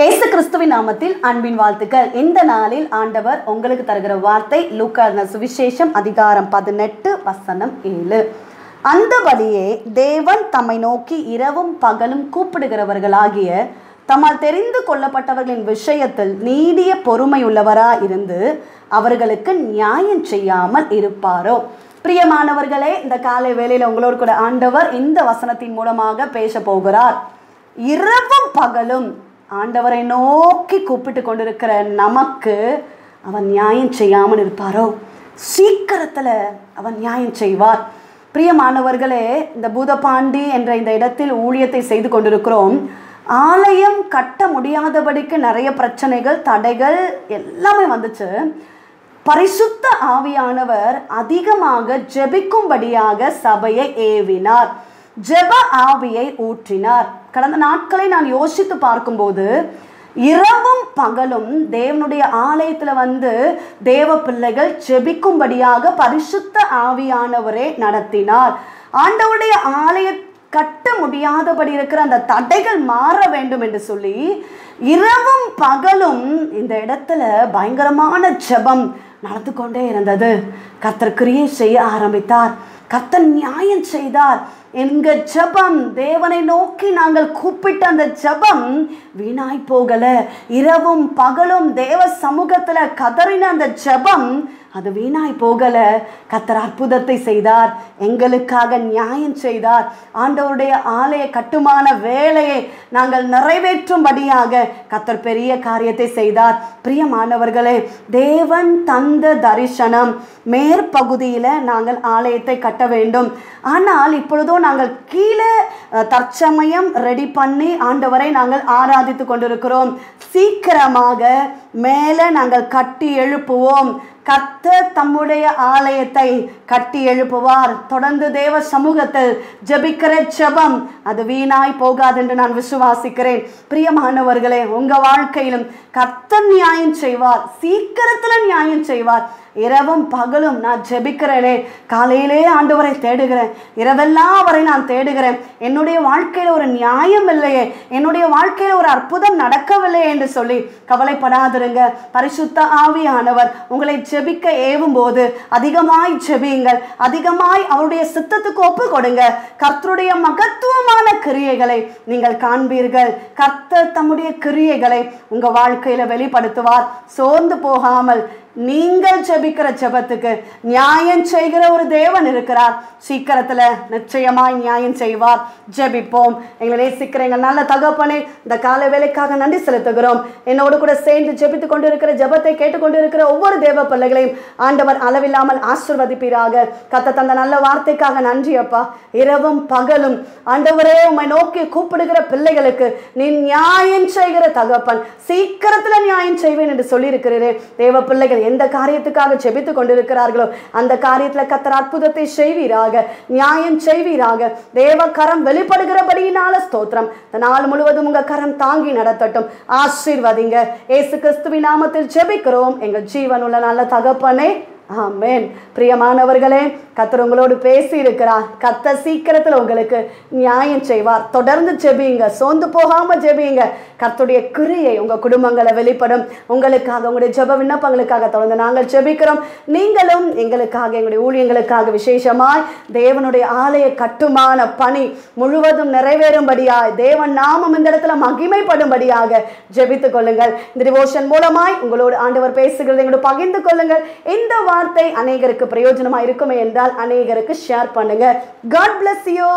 இயேசு கிறிஸ்துவின் நாமத்தில் அன்பின் வாழ்த்துக்கள். இந்த நாளில் ஆண்டவர் உங்களுக்கு தருகிற வார்த்தை லூக்கான சுவிசேஷம் அதிகாரம் பதினெட்டு வசனம் ஏழு. அந்த வழியே தேவன் தம்மை நோக்கி இரவும் பகலும் கூப்பிடுகிறவர்களாகிய தம்மால் தெரிந்து கொள்ளப்பட்டவர்களின் விஷயத்தில் நீடிய பொறுமையுள்ளவரா இருந்து அவர்களுக்கு நியாயம் செய்யாமல் இருப்பாரோ? பிரியமானவர்களே இந்த காலை வேளையில் உங்களோடு கூட ஆண்டவர் இந்த வசனத்தின் மூலமாக பேச போகிறார். இரவும் பகலும் ஆண்டவரை நோக்கி கூப்பிட்டு கொண்டிருக்கிற நமக்கு அவன் நியாயம் செய்யாமல் இருப்பாரோ? சீக்கிரத்தில் அவன் நியாயம் செய்வார். பிரியமானவர்களே இந்த பூதபாண்டி என்ற இந்த இடத்தில் ஊழியத்தை செய்து கொண்டிருக்கிறோம். ஆலயம் கட்ட முடியாதபடிக்கு நிறைய பிரச்சனைகள் தடைகள் எல்லாமே வந்துச்சு. பரிசுத்த ஆவியானவர் அதிகமாக ஜெபிக்கும்படியாக சபையை ஏவினார். ஜெப ஆவியை ஊற்றினார். கடந்த நாட்களை நான் யோசித்து பார்க்கும்போது இரவும் பகலும் தேவனுடைய ஆலயத்தில் வந்து தேவ பிள்ளைகள் ஜெபிக்கும்படியாக பரிசுத்த ஆவியானவரே நடத்தினார். ஆண்டவருடைய ஆலய கட்ட முடியாதபடி இருக்கிற அந்த தடைகள் மாற வேண்டும் என்று சொல்லி இரவும் பகலும் இந்த இடத்துல பயங்கரமான ஜெபம் நடந்து கொண்டே இருந்தது. கர்த்தர் கிரியை செய்ய ஆரம்பித்தார். கர்த்தர் நியாயம் செய்தார். எங்க ஜபம்? தேவனை நோக்கி நாங்கள் கூப்பிட்ட அந்த ஜபம் வீணாய் போகல. இரவும் பகலும் தேவ சமூகத்துல கதறின அந்த ஜெபம் அது வீணாய் போகல. கத்தர் அற்புதத்தை செய்தார். எங்களுக்காக நியாயம் செய்தார். ஆண்டவருடைய ஆலய கட்டுமான வேலையை நாங்கள் நிறைவேற்றும்படியாக கத்தர் பெரிய காரியத்தை செய்தார். பிரியமானவர்களே தேவன் தந்த தரிசனம் மேற்பகுதியில் நாங்கள் ஆலயத்தை கட்ட வேண்டும். ஆனால் இப்பொழுதோ நாங்கள் கீழே தற்சமயம் ரெடி பண்ணி ஆண்டவரை நாங்கள் ஆராதித்து கொண்டிருக்கிறோம். சீக்கிரமாக மேலே நாங்கள் கட்டி எழுப்புவோம். கர்த்தர் தம்முடைய ஆலயத்தை கட்டி எழுப்புவார். தொடர்ந்து தேவ சமூகத்தில் ஜெபிக்கிற செபம் அது வீணாய் போகாது என்று நான் விசுவாசிக்கிறேன். பிரியமானவர்களே உங்க வாழ்க்கையிலும் கர்த்தர் நியாயம் செய்வார். சீக்கிரத்துல நியாயம் செய்வார். இரவும் பகலும் நான் ஜெபிக்கிறேனே. காலையிலே ஆண்டவரை தேடுகிறேன். இரவெல்லாம் அவரை நான் தேடுகிறேன். என்னுடைய வாழ்க்கையில் ஒரு நியாயம் இல்லையே. என்னுடைய வாழ்க்கையில் ஒரு அற்புதம் நடக்கவில்லையே என்று சொல்லி கவலைப்படாதிருங்க. பரிசுத்த ஆவியானவர் உங்களை ஜெபிக்க ஏவும் போது அதிகமாய் ஜெபியுங்கள் அதிகமாய் அவருடைய சித்தத்துக்கு ஒப்பு கொடுங்க கர்த்தருடைய மகத்துவமான கிரியைகளை நீங்கள் காண்பீர்கள். கர்த்தர் தம்முடைய கிரியைகளை உங்க வாழ்க்கையில வெளிப்படுத்துவார். சோர்ந்து போகாமல் நீங்கள் ஜெபிக்கிற ஜெபத்துக்கு நியாயம் செய்கிற ஒரு தேவன் இருக்கிறார். சீக்கிரத்தில் நிச்சயமாய் நியாயம் செய்வார். ஜெபிப்போம். எங்களை நேசிக்கிற எங்கள் நல்ல தகப்பனே இந்த கால வேலைக்காக நன்றி செலுத்துகிறோம். என்னோடு கூட சேர்ந்து ஜெபித்து கொண்டிருக்கிற ஜெபத்தை கேட்டுக்கொண்டு இருக்கிற ஒவ்வொரு தேவ பிள்ளைகளையும் ஆண்டவர் அளவில்லாமல் ஆசிர்வதிப்பீராக. கத்த தந்த நல்ல வார்த்தைக்காக நன்றி அப்பா. இரவும் பகலும் ஆண்டவரே உம்மை நோக்கி கூப்பிடுகிற பிள்ளைகளுக்கு நீ நியாயம் செய்கிற தகப்பன். சீக்கிரத்தில் நியாயம் செய்வேன் என்று சொல்லியிருக்கிறீரே. தேவ பிள்ளைகள் எந்த காரியத்தை காரியத்துக்காக ஜெபித்து கொண்டிருக்கிறார்களோ அந்த காரியத்தில் கத்தர் அற்புதத்தை செய்வீராக நியாயம் செய்வீராக. தேவ கரம் வெளிப்படுகிறபடியினால ஸ்தோத்திரம். நாள் முழுவதும் உங்க கரம் தாங்கி நடத்தட்டும். ஆசீர்வதிங்க. ஏசு கிறிஸ்துவின் நாமத்தில் ஜெபிக்கிறோம். எங்கள் ஜீவனுள்ள நல்ல தகப்பனே ஆமேன். பிரியமானவர்களே கத்தர் உங்களோடு பேசி இருக்கிறார் கத்த சீக்கிரத்தில் உங்களுக்கு நியாயம் செய்வார். தொடர்ந்து ஜெபியுங்க. சோர்ந்து போகாமல் ஜெபியுங்க. கர்த்தருடைய கிரியை உங்கள் குடும்பங்களை வெளிப்படும். உங்களுக்காக உங்களுடைய ஜெப விண்ணப்பங்களுக்காக தொடர்ந்து நாங்கள் ஜெபிக்கிறோம். நீங்களும் எங்களுக்காக எங்களுடைய ஊழியங்களுக்காக விசேஷமாய் தேவனுடைய ஆலய கட்டுமான பணி முழுவதும் நிறைவேறும்படியாய் தேவன் நாமம் இந்த இடத்துல மகிமைப்படும்படியாக ஜெபித்துக் கொள்ளுங்கள். இந்த டிவோஷன் மூலமாய் உங்களோடு ஆண்டவர் பேசுகிறது எங்களோட பகிர்ந்து கொள்ளுங்கள். இந்த வார்த்தை அநேகருக்கு பிரயோஜனமாக இருக்குமே என்றால் அநேகருக்கு ஷேர் பண்ணுங்க. God bless you